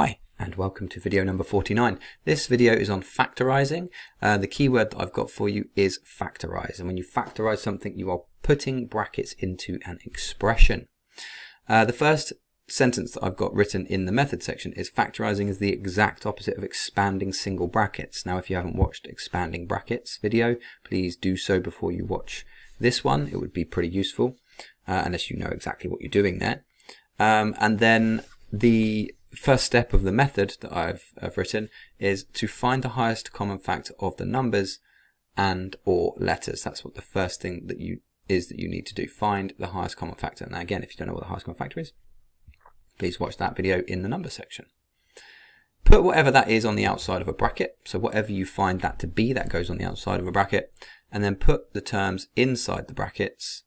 Hi and welcome to video number 49. This video is on factorizing. Uh, the keyword that I've got for you is factorize and when you factorize something you are putting brackets into an expression. Uh, the first sentence that I've got written in the method section is factorizing is the exact opposite of expanding single brackets. Now if you haven't watched expanding brackets video please do so before you watch this one. It would be pretty useful uh, unless you know exactly what you're doing there. Um, and then the first step of the method that I've, I've written is to find the highest common factor of the numbers and or letters. That's what the first thing that you is that you need to do. Find the highest common factor. Now again, if you don't know what the highest common factor is, please watch that video in the number section. Put whatever that is on the outside of a bracket. So whatever you find that to be, that goes on the outside of a bracket. And then put the terms inside the brackets.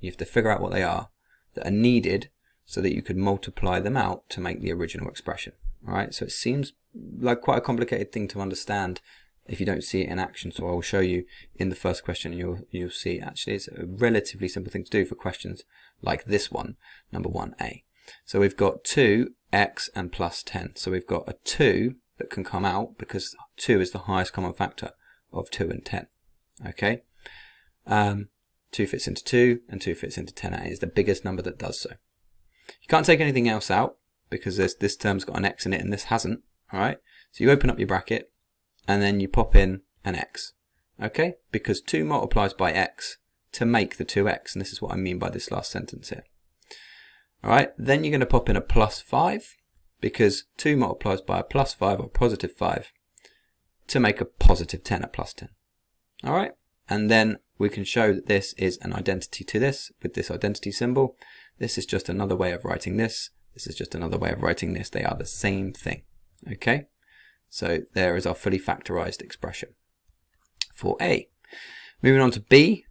You have to figure out what they are that are needed so that you could multiply them out to make the original expression. Right? So it seems like quite a complicated thing to understand if you don't see it in action. So I will show you in the first question and you'll, you'll see actually it's a relatively simple thing to do for questions like this one, number 1a. So we've got 2x and plus 10. So we've got a 2 that can come out because 2 is the highest common factor of 2 and 10. Okay? Um, 2 fits into 2 and 2 fits into 10. It is the biggest number that does so. You can't take anything else out because this term's got an x in it and this hasn't. Alright, so you open up your bracket and then you pop in an x. Okay, because 2 multiplies by x to make the 2x, and this is what I mean by this last sentence here. Alright, then you're going to pop in a plus 5 because 2 multiplies by a plus 5 or positive 5 to make a positive 10, a plus 10. Alright, and then we can show that this is an identity to this with this identity symbol. This is just another way of writing this. This is just another way of writing this. They are the same thing. Okay? So there is our fully factorized expression for A. Moving on to B,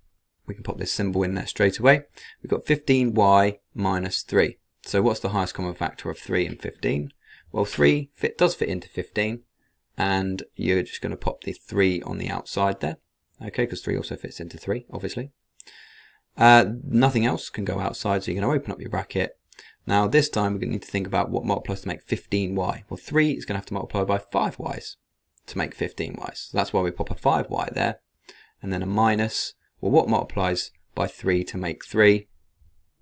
we can pop this symbol in there straight away. We've got 15y minus 3. So what's the highest common factor of 3 and 15? Well, 3 fit, does fit into 15, and you're just going to pop the 3 on the outside there. Okay, because 3 also fits into 3, obviously. Uh, nothing else can go outside, so you're going to open up your bracket. Now this time we're going to need to think about what multiplies to make 15y. Well 3 is going to have to multiply by 5y's to make 15y's. So that's why we pop a 5y there. And then a minus. Well what multiplies by 3 to make 3?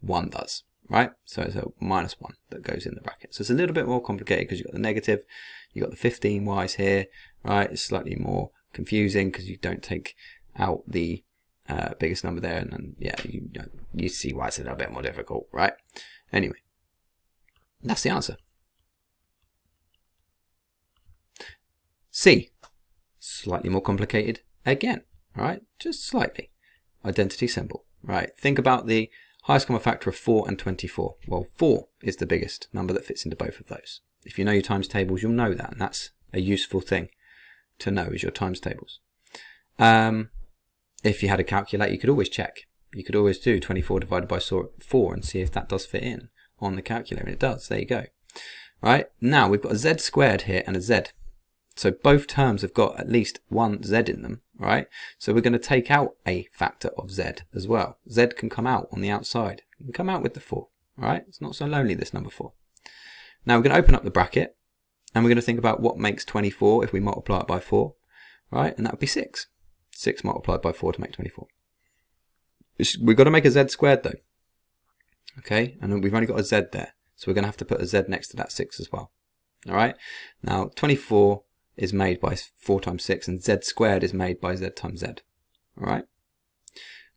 1 does. Right? So it's a minus 1 that goes in the bracket. So it's a little bit more complicated because you've got the negative, you've got the 15y's here. Right? It's slightly more confusing because you don't take out the uh, biggest number there, and then yeah, you you see why it's a little bit more difficult, right? Anyway, that's the answer. C, slightly more complicated again, right? Just slightly. Identity symbol, right? Think about the highest common factor of 4 and 24. Well, 4 is the biggest number that fits into both of those. If you know your times tables, you'll know that, and that's a useful thing to know is your times tables. Um, if you had a calculator, you could always check. You could always do 24 divided by 4 and see if that does fit in on the calculator. And it does. There you go. Right. Now we've got a z squared here and a z. So both terms have got at least one z in them. Right. So we're going to take out a factor of z as well. z can come out on the outside. It can come out with the 4. Right. It's not so lonely, this number 4. Now we're going to open up the bracket. And we're going to think about what makes 24 if we multiply it by 4. Right. And that would be 6. 6 multiplied by 4 to make 24. We've got to make a z squared though. Okay, and we've only got a z there. So we're going to have to put a z next to that 6 as well. Alright, now 24 is made by 4 times 6 and z squared is made by z times z. Alright,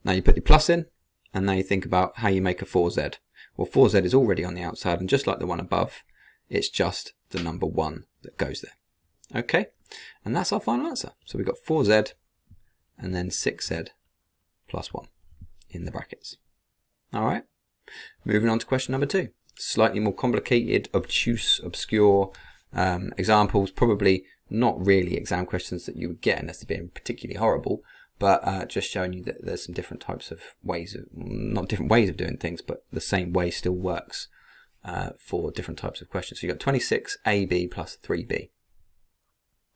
now you put your plus in and now you think about how you make a 4z. Well 4z is already on the outside and just like the one above, it's just the number 1 that goes there. Okay, and that's our final answer. So we've got 4z and then 6z plus 1 in the brackets. Alright, moving on to question number two. Slightly more complicated, obtuse, obscure um, examples, probably not really exam questions that you would get unless they're being particularly horrible, but uh, just showing you that there's some different types of ways of, not different ways of doing things, but the same way still works uh, for different types of questions. So you've got 26ab plus 3b.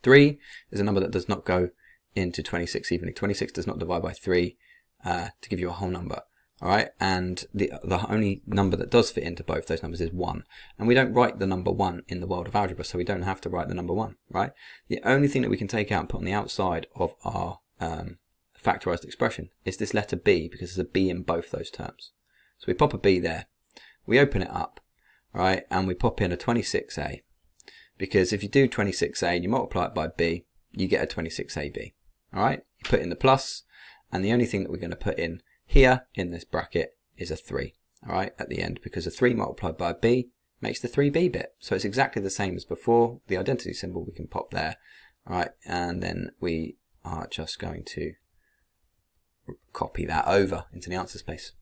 3 is a number that does not go into 26 evenly. 26 does not divide by 3 uh, to give you a whole number. all right and the the only number that does fit into both those numbers is 1 and we don't write the number 1 in the world of algebra so we don't have to write the number 1 right the only thing that we can take out and put on the outside of our um, factorized expression is this letter b because there's a b in both those terms so we pop a b there we open it up right and we pop in a 26a because if you do 26a and you multiply it by b you get a 26ab all right you put in the plus and the only thing that we're going to put in here in this bracket is a 3, all right, at the end, because a 3 multiplied by a b makes the 3b bit. So it's exactly the same as before. The identity symbol we can pop there, all right, and then we are just going to copy that over into the answer space.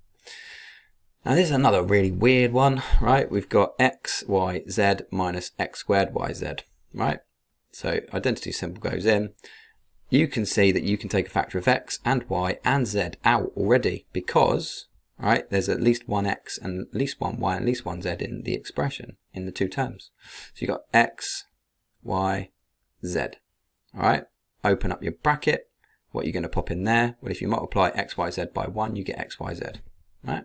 Now this is another really weird one, right? We've got x, y, z minus x squared y, z, right? So identity symbol goes in you can see that you can take a factor of x and y and z out already because right there's at least one x and at least one y and at least one z in the expression in the two terms. So you've got x y z. All right? Open up your bracket. What you're going to pop in there? Well if you multiply x y z by 1 you get x y z. Right?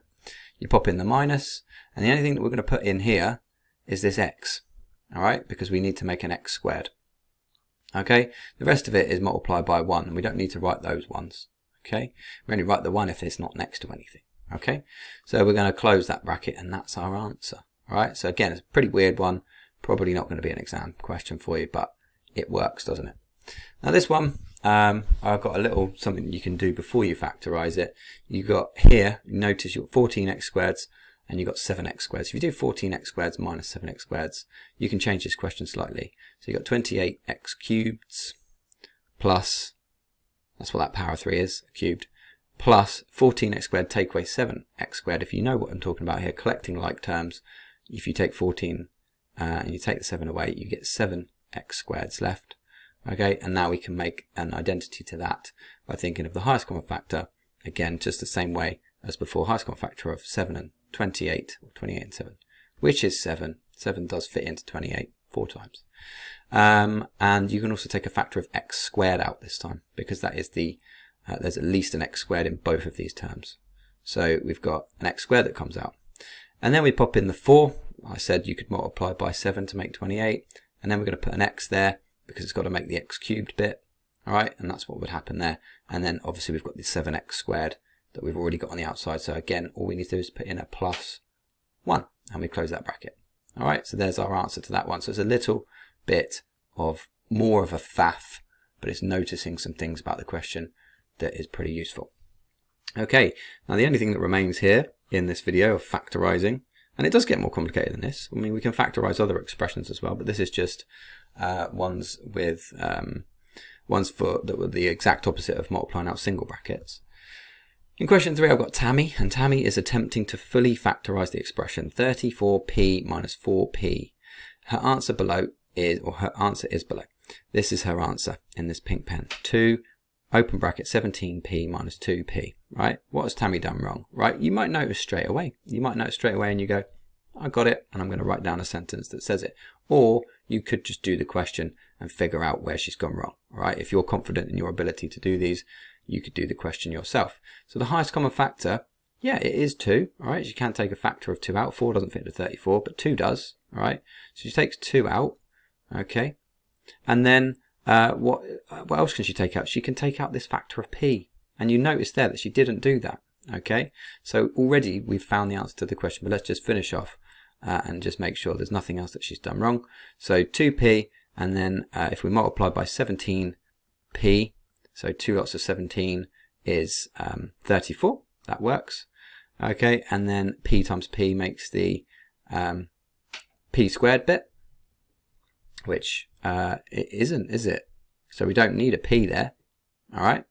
You pop in the minus and the only thing that we're going to put in here is this x. All right? Because we need to make an x squared Okay, the rest of it is multiplied by 1, and we don't need to write those ones. Okay, we only write the 1 if it's not next to anything. Okay, so we're going to close that bracket, and that's our answer. All right, so again, it's a pretty weird one. Probably not going to be an exam question for you, but it works, doesn't it? Now this one, um, I've got a little something you can do before you factorize it. You've got here, notice you've got 14x squareds and you've got 7x squared. So if you do 14x squared minus 7x squareds, you can change this question slightly. So you've got 28x cubed plus, that's what that power of 3 is, cubed, plus 14x squared take away 7x squared. If you know what I'm talking about here, collecting like terms, if you take 14 uh, and you take the 7 away, you get 7x squareds left. Okay, and now we can make an identity to that by thinking of the highest common factor, again, just the same way as before, highest common factor of 7 and 28, or 28 and 7, which is 7. 7 does fit into 28 four times. Um, and you can also take a factor of x squared out this time, because that is the, uh, there's at least an x squared in both of these terms. So we've got an x squared that comes out. And then we pop in the 4. I said you could multiply by 7 to make 28. And then we're going to put an x there, because it's got to make the x cubed bit. All right, and that's what would happen there. And then obviously we've got the 7x squared that we've already got on the outside. So again, all we need to do is put in a plus 1 and we close that bracket. All right, so there's our answer to that one. So it's a little bit of more of a faff, but it's noticing some things about the question that is pretty useful. Okay, now the only thing that remains here in this video of factorizing, and it does get more complicated than this. I mean, we can factorize other expressions as well, but this is just uh, ones with um, ones for that were the exact opposite of multiplying out single brackets. In question 3 I've got Tammy, and Tammy is attempting to fully factorise the expression 34p minus 4p. Her answer below is, or her answer is below. This is her answer in this pink pen. 2 open bracket 17p minus 2p, right? What has Tammy done wrong, right? You might notice straight away. You might notice straight away and you go, I got it, and I'm going to write down a sentence that says it. Or you could just do the question and figure out where she's gone wrong, right? If you're confident in your ability to do these, you could do the question yourself. So the highest common factor, yeah, it is 2, all right? You can't take a factor of 2 out. 4 doesn't fit into 34, but 2 does, all right? So she takes 2 out, okay? And then uh, what, what else can she take out? She can take out this factor of p. And you notice there that she didn't do that, okay? So already we've found the answer to the question, but let's just finish off uh, and just make sure there's nothing else that she's done wrong. So 2p, and then uh, if we multiply by 17p, so 2 lots of 17 is um, 34. That works. Okay, and then p times p makes the um, p squared bit, which uh, it isn't, is it? So we don't need a p there. All right,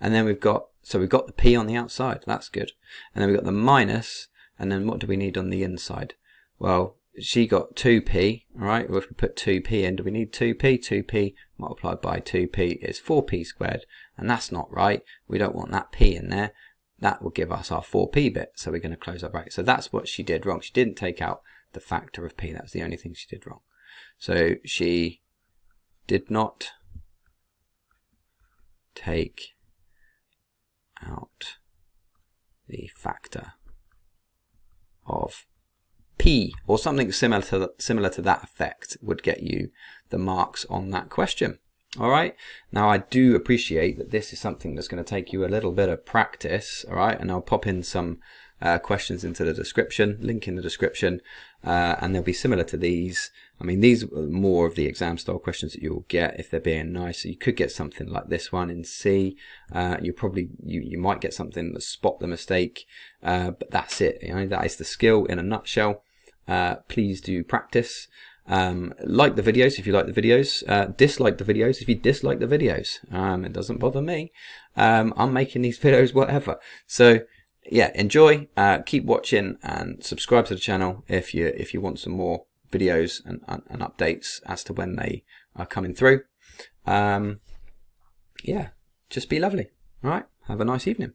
and then we've got so we've got the p on the outside. That's good. And then we've got the minus, and then what do we need on the inside? Well, she got 2p, right? Well, if we put 2p in, do we need 2p? 2p multiplied by 2p is 4p squared, and that's not right. We don't want that p in there. That will give us our 4p bit, so we're going to close our bracket. So that's what she did wrong. She didn't take out the factor of p. That's the only thing she did wrong. So she did not take out the factor Or something similar to, similar to that effect would get you the marks on that question. All right. Now I do appreciate that this is something that's going to take you a little bit of practice. All right. And I'll pop in some uh, questions into the description, link in the description, uh, and they'll be similar to these. I mean, these are more of the exam style questions that you'll get if they're being nice. So you could get something like this one in C. Uh, you probably, you, you might get something that spot the mistake, uh, but that's it. You know, that is the skill in a nutshell. Uh, please do practice. Um, like the videos if you like the videos. Uh, dislike the videos if you dislike the videos. Um, it doesn't bother me. Um, I'm making these videos whatever. So yeah, enjoy. Uh, keep watching and subscribe to the channel if you if you want some more videos and, and, and updates as to when they are coming through. Um, yeah, just be lovely. All right. Have a nice evening.